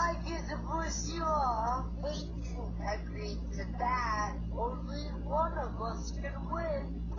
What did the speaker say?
I get to push you off. We didn't agree to that. Only one of us can win.